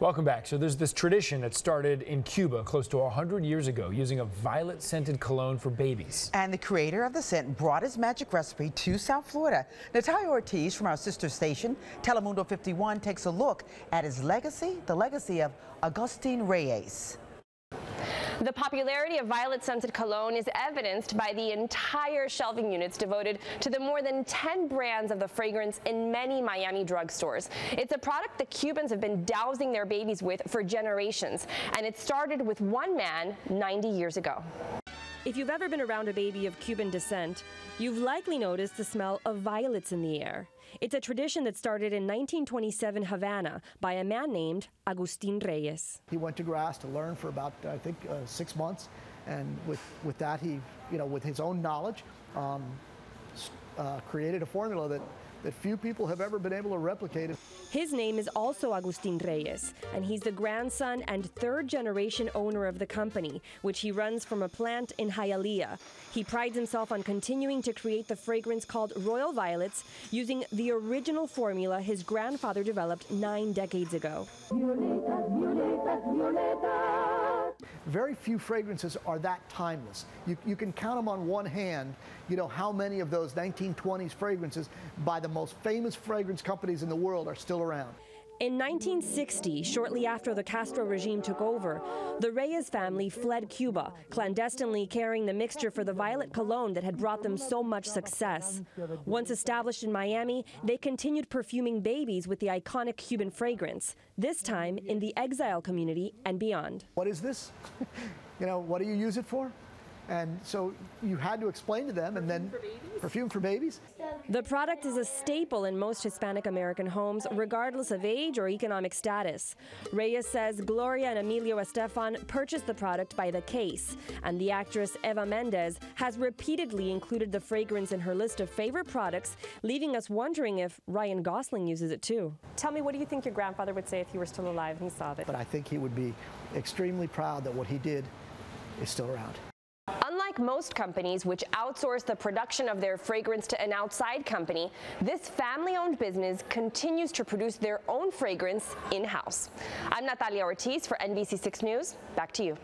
Welcome back. So there's this tradition that started in Cuba close to 100 years ago using a violet scented cologne for babies. And the creator of the scent brought his magic recipe to South Florida. Nathalia Ortiz from our sister station, Telemundo 51, takes a look at his legacy, the legacy of Agustin Reyes. The popularity of violet scented cologne is evidenced by the entire shelving units devoted to the more than 10 brands of the fragrance in many Miami drugstores. It's a product the Cubans have been dousing their babies with for generations, and it started with one man 90 years ago. If you've ever been around a baby of Cuban descent, you've likely noticed the smell of violets in the air. It's a tradition that started in 1927 Havana by a man named Agustin Reyes. He went to Grasse to learn for about, I think, uh, six months. And with, with that, he, you know, with his own knowledge, um, uh, created a formula that that few people have ever been able to replicate. It. His name is also Agustin Reyes, and he's the grandson and third generation owner of the company, which he runs from a plant in Hialeah. He prides himself on continuing to create the fragrance called Royal Violets using the original formula his grandfather developed nine decades ago. Very few fragrances are that timeless. You, you can count them on one hand, you know, how many of those 1920s fragrances by the most famous fragrance companies in the world are still around. In 1960, shortly after the Castro regime took over, the Reyes family fled Cuba, clandestinely carrying the mixture for the violet cologne that had brought them so much success. Once established in Miami, they continued perfuming babies with the iconic Cuban fragrance, this time in the exile community and beyond. What is this? you know, what do you use it for? And so you had to explain to them, and then perfume for babies. The product is a staple in most Hispanic American homes, regardless of age or economic status. Reyes says Gloria and Emilio Estefan purchased the product by the case, and the actress Eva Mendes has repeatedly included the fragrance in her list of favorite products, leaving us wondering if Ryan Gosling uses it too. Tell me, what do you think your grandfather would say if he were still alive and he saw it? But I think he would be extremely proud that what he did is still around. Unlike most companies which outsource the production of their fragrance to an outside company, this family-owned business continues to produce their own fragrance in-house. I'm Nathalia Ortiz for NBC6 News. Back to you.